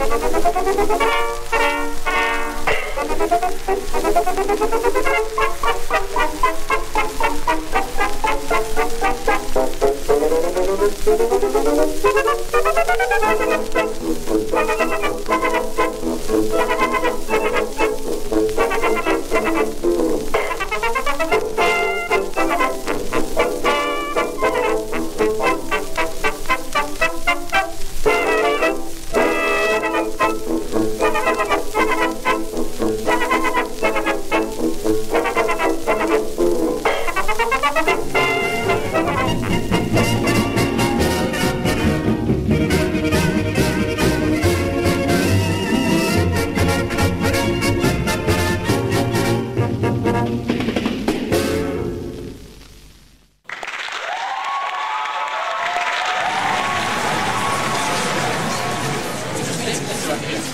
Thank you. Obrigado.